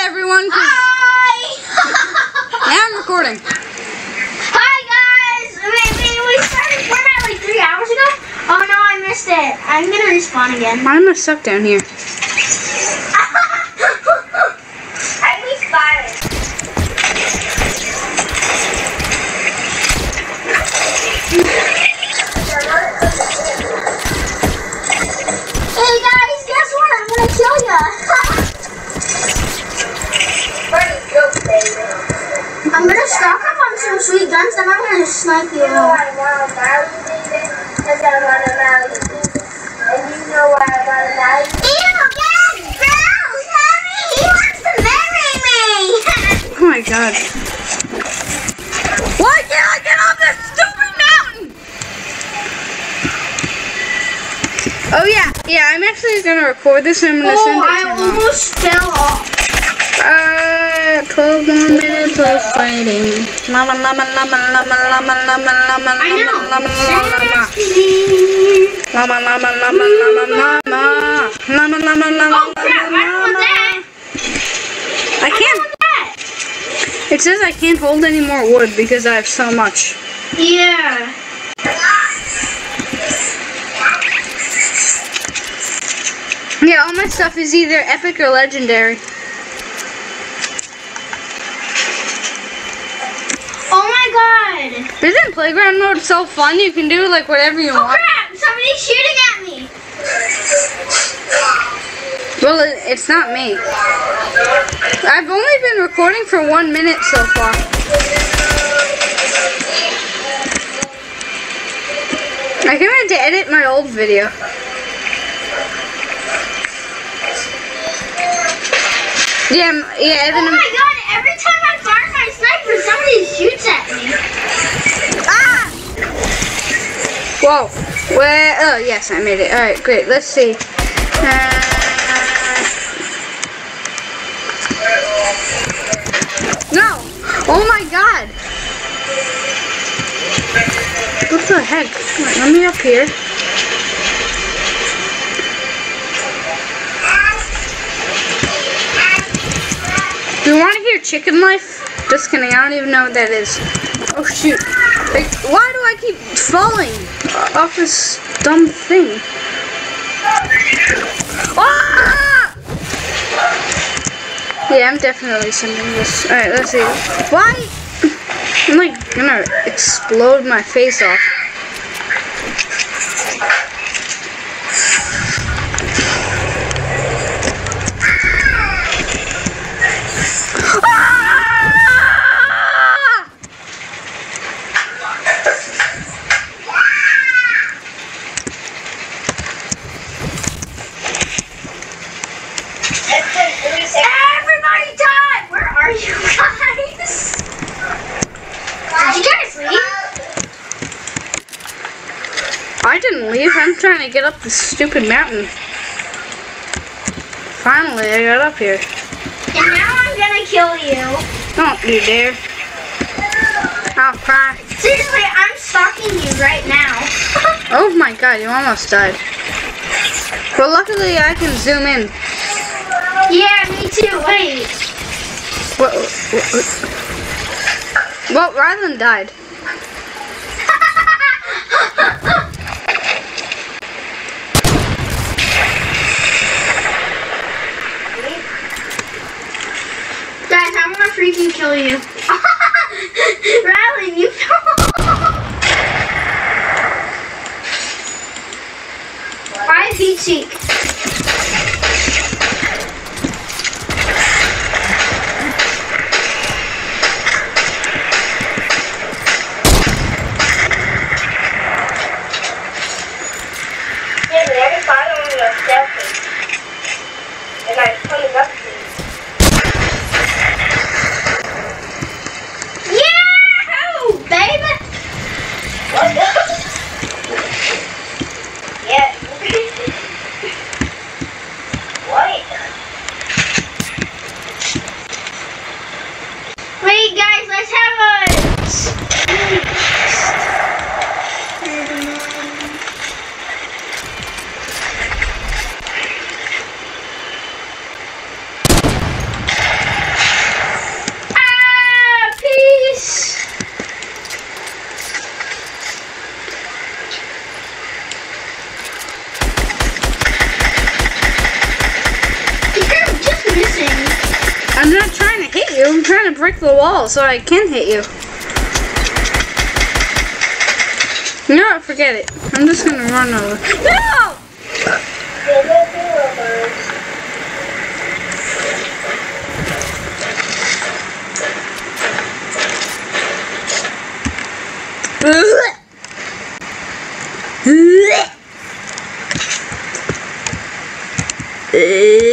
everyone. Hi! Now I'm recording. Hi guys! Wait, we started Fortnite like three hours ago? Oh no, I missed it. I'm gonna respawn again. I'm gonna suck down here. Up on some sweet guns and I'm gonna snipe you. Ew, that's gross, Harry! He wants to marry me! Oh my god. Why can't I get off this stupid mountain? Oh yeah, yeah. I'm actually gonna record this and I'm gonna send oh, it I to your mom. almost fell off. Uh, 12 more minutes of fighting. Lama, lama, lama, lama, lama, lama, lama, I know. lama, lama, lama. Lama, lama, lama, lama, lama. Lama, lama, lama, Oh crap, I don't want lama. that. I I don't can't. It says I can't hold any more wood because I have so much. Yeah. Yeah, all my stuff is either epic or legendary. Oh my god. Isn't playground mode so fun? You can do like whatever you Oh want. crap, somebody's shooting at me. Well, it, it's not me. I've only been recording for one minute so far. I came in to edit my old video. Yeah, yeah, Evan. Oh my god, every time I fire my sniper, somebody shoots at me. Whoa. Where? Oh, yes, I made it. All right, great. Let's see. Uh, no! Oh my god! What the heck? Let me up here. Do you want to hear chicken life? Just kidding. I don't even know what that is. Oh shoot! Like, why do I keep falling off this dumb thing? Ah! Yeah, I'm definitely sending this. All right, let's see. Why? I'm like gonna explode my face off. Didn't leave. I'm trying to get up this stupid mountain. Finally, I got up here. And now I'm gonna kill you. Don't you dare. I'll cry. Seriously, I'm stalking you right now. Oh my god, you almost died. But luckily I can zoom in. yeah, me too. Wait. What, what, what? Well, Rylan died. Guys, Gonna kill you. Rylan, you I have heat seek. guys have. The wall so I can hit you. No. Forget it. I'm just gonna run over. No!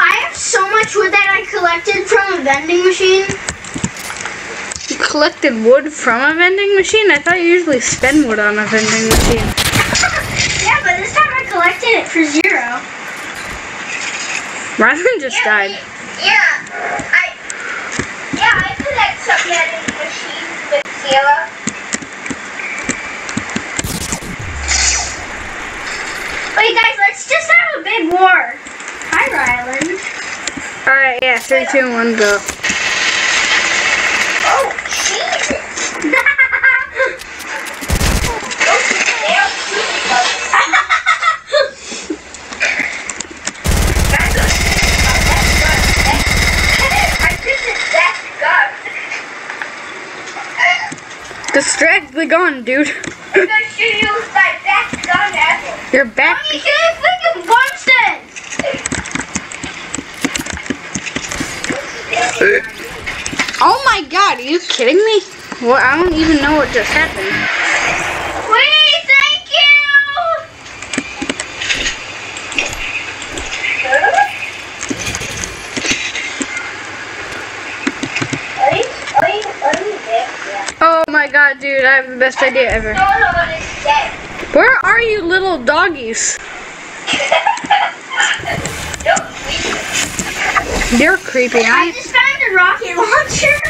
I have so much wood that I collected from a vending machine. You collected wood from a vending machine? I thought you usually spend wood on a vending machine. Yeah, but this time I collected it for zero. Rylan just died. Yeah, I yeah I collect some vending machines with zero. Wait, guys, just have a big war. Hi, Ryland. Alright, yeah, three, two, one, go. Oh Jesus! Those nail shooting buttons. That's a, oh, that's good. That's, I think it's that gun. Distract the gun, dude. I'm gonna shoot you with my best gun ever. You're back. Mommy, can I freaking Bunsen? Oh my god, are you kidding me? Well, I don't even know what just happened. Wait, thank you. Are you, are you, are you there? Yeah. Oh my god, dude, I have the best idea ever. Where are you little doggies? You're creepy. I I just found a rocket launcher.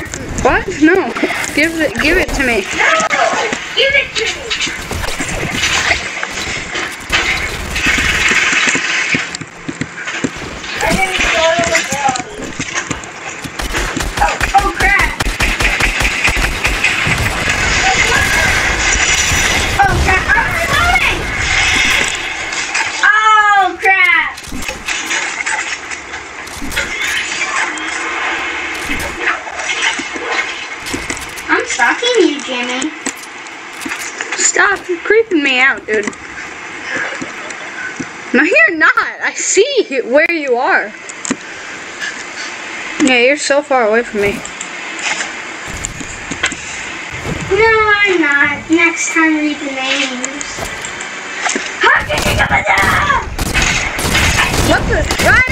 what? No. Give it give it to me. No, give it stalking you, Jimmy. Stop you're creeping me out, dude. No, you're not. I see where you are. Yeah, you're so far away from me. No, I'm not. Next time, read the names. What the? Ryan!